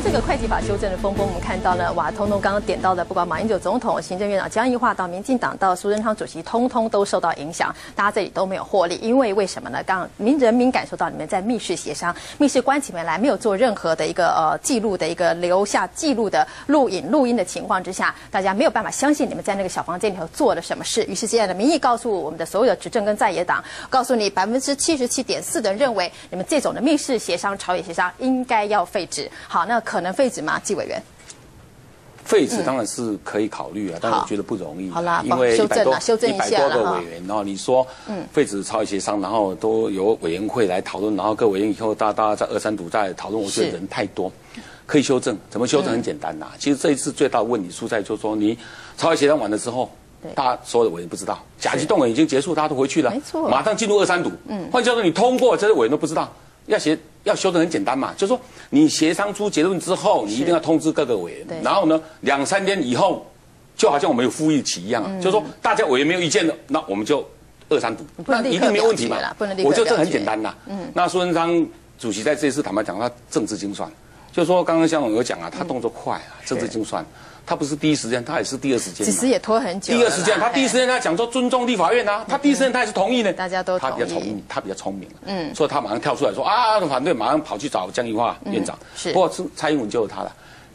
这个会计法修正的风波，我们看到呢，哇，通通刚刚点到的，不管马英九总统、行政院长江宜桦到民进党到苏贞昌主席，通通都受到影响，大家这里都没有获利，因为为什么呢？刚民人民感受到你们在密室协商，密室关起门来，没有做任何的一个呃记录的一个留下记录的录影录音的情况之下，大家没有办法相信你们在那个小房间里头做了什么事。于是现在的民意告诉我们的所有的执政跟在野党，告诉你百分之七十七点四的人认为你们这种的密室协商、朝野协商应该要废止。好，那可能废止吗？纪委员，废止当然是可以考虑啊，但我觉得不容易。好啦，因为修正多啊，修正一一百多个委员，然后你说废止超协商，然后都由委员会来讨论，然后各委员以后大大家在二三组再讨论，我觉得人太多，可以修正。怎么修正？很简单呐。其实这一次最大的问题出在就是说，你超协商完了之后。大家所有的委员不知道，甲级动员已经结束，大家都回去了，没错马上进入二三读。嗯，换句话说，你通过，这些委员都不知道，要协要修的很简单嘛，就是说你协商出结论之后，你一定要通知各个委员，然后呢，两三天以后，就好像我们有复议期一样啊，就是说大家委员没有意见了，那我们就二三那一定没有问题嘛。我觉得这很简单呐。嗯，那苏贞昌主席在这一次坦白讲，他政治精算，就说刚刚向总有讲啊，他动作快啊，政治精算，他不是第一时间，他也是第二时间嘛。其实也拖很久。第二时间，他第一时间他讲说尊重立法院啊，他第一时间他也是同意的，大家都他比较聪明，他比较聪明，嗯，所以他马上跳出来说啊，反对，马上跑去找江宜桦院长，是。不过蔡英文就是他了。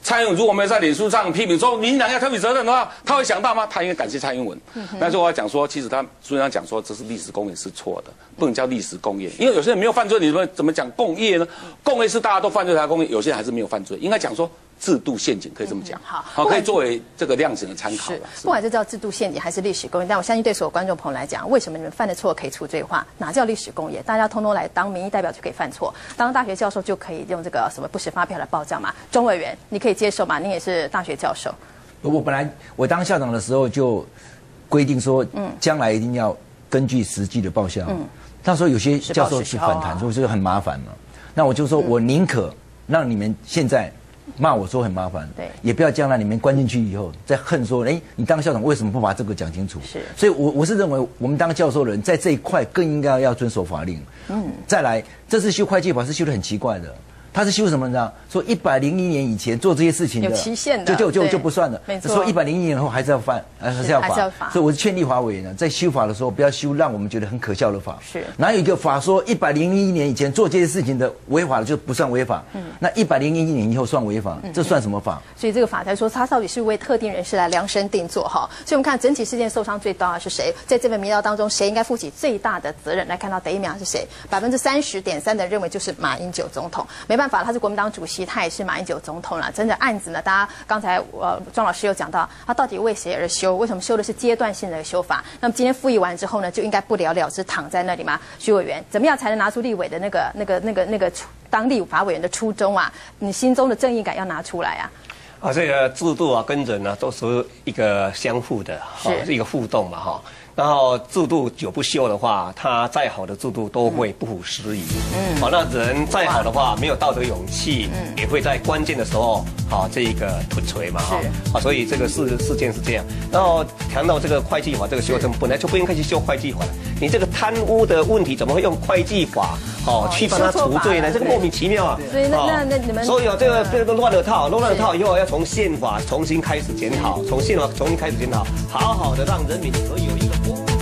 蔡英文如果没有在脸书上批评说民进党要推举责任的话，他会想到吗？他应该感谢蔡英文。但是我要讲说，其实他书上讲说这是历史工业是错的，不能叫历史工业，因为有些人没有犯罪，你们怎么讲共业呢？共业是大家都犯罪才共业，有些人还是没有犯罪，应该讲说制度陷阱，可以这么讲。好好，可以作为这个量刑的参考是了。，不管是叫制度陷阱还是历史工业，但我相信对所有观众朋友来讲，为什么你们犯的错可以除罪化？哪叫历史工业？大家通通来当民意代表就可以犯错，当大学教授就可以用这个什么不实发票来报账嘛？钟委员，你可以接受吗？你也是大学教授，我本来我当校长的时候就规定说，嗯，将来一定要根据实际的报销。嗯，那时候有些教授去反弹，说这个很麻烦嘛。那我就说我宁可让你们现在骂我说很麻烦，对也不要将来你们关进去以后再恨说，哎，你当校长为什么不把这个讲清楚？是所以我我是认为我们当教授的人在这一块更应该要遵守法令。嗯，再来，这次修会计法是修的很奇怪的。他是修什么呢？说一百零一年以前做这些事情的，有期限的就就就就不算了。没错说一百零一年后还是要犯，还是要还是要罚罚。所以我是劝立法委员呢，在修法的时候不要修让我们觉得很可笑的法。是哪有一个法说一百零一年以前做这些事情的违法的就不算违法？嗯，那一百零一年以后算违法，这算什么法？所以这个法才说，他到底是为特定人士来量身定做哈。所以我们看整体事件受伤最大的是谁？在这份民调当中，谁应该负起最大的责任？来看到第一名是谁？百分之三十点三的认为就是马英九总统。没办法，他是国民党主席，他也是马英九总统了。真的案子呢，大家刚才呃庄老师有讲到，他到底为谁而修？为什么修的是阶段性的修法？那么今天复议完之后呢，就应该不了了之躺在那里吗？徐委员，怎么样才能拿出立委的那个、那个、那个、那个初当立法委员的初衷啊？你心中的正义感要拿出来啊！啊，这个制度啊跟人呢、都是一个相互的，是一个互动嘛，哈。然后制度久不修的话，它再好的制度都会不合时宜。嗯，好，那人再好的话，没有道德勇气，嗯也会在关键的时候，好这一个突锤嘛，哈。啊，所以这个事事件是这样。然后谈到这个会计法这个修正，本来就不应该去修会计法的。你这个贪污的问题，怎么会用会计法，哦，去帮他除罪呢？这个莫名其妙啊。所以那哦那那你们所以啊，这个这个都乱了套，乱了套以后要从宪法重新开始检讨，从宪法重新开始检讨，好好的让人民可以有一个。